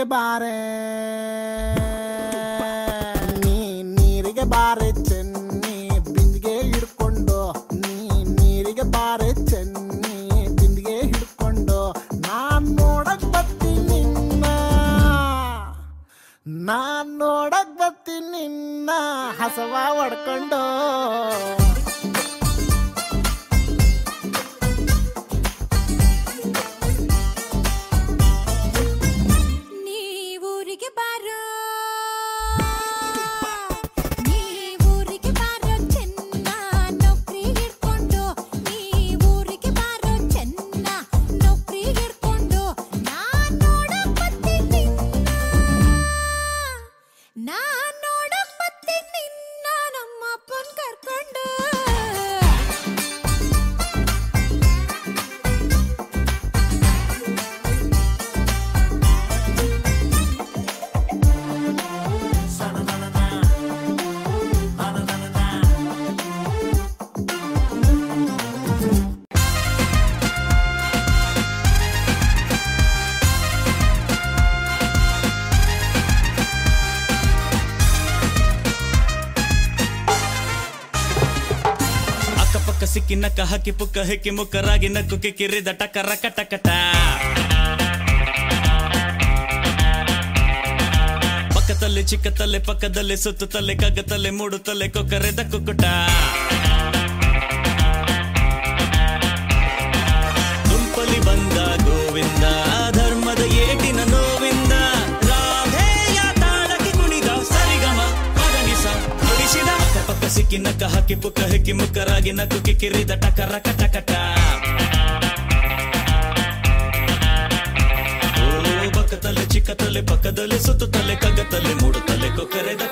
ನೀರಿಗೆ ಬಾರೆ. ನೀ ನೀರಿಗೆ ಬಾರೆ ಚೆನ್ನಿ, ಬಿಂದಿಗೆ ಹಿಡ್ಕೊಂಡು. ನೀ ನೀರಿಗೆ ಬಾರೆ ಚೆನ್ನಿ, ಬಿಂದಿಗೆ ಹಿಡ್ಕೊಂಡು. ನಾನ್ ನೋಡಕ್ ಬರ್ತೀನಿ ನಾನ್ ನೋಡಕ್ ಬರ್ತೀನಿ ನಿನ್ನ. ಹಸವ ಹೊಡ್ಕೊಂಡು. ಸಿಕ್ಕಿ ನಕ್ಕ, ಹಕ್ಕಿ ಪುಕ್ಕ, ಹೆಕ್ಕಿ ಮುಕ್ಕರಾಗಿ ನಕ್ಕು ಕಿಕ್ಕಿರಿದ ಟಕರ ಕಟಕಟ ಪಕ್ಕದಲ್ಲಿ ಚಿಕ್ಕ ತಲೆ ಪಕ್ಕದಲ್ಲಿ ಸುತ್ತುತ್ತಲೆ ಕಗ್ಗತಲೆ ಮೂಡುತ್ತಲೆ ಕೊಕ್ಕರೆದ ಕುಕ್ಕುಟ. ಬಂದ ಗೋವಿಂದ. ಪಕ್ಕ ಸಿಕ್ಕಿ ನಕ್ಕ ಹಕ್ಕಿ ಪುಕ್ಕ ಹಿಕ್ಕಿ ಮುಕ್ಕರಾಗಿ ನಕ್ಕು ಕಿಕ್ಕಿರಿದ ಟಕರ ಕಟಕಟ ಓ ಪಕ್ಕದಲ್ಲಿ ಚಿಕ್ಕತಲೆ ಪಕ್ಕದಲ್ಲಿ ಸುತ್ತುತ್ತಲೆ ಮೂಡು ಮೂಡುತ್ತಲೆ ಕೊಕ್ಕರೆದ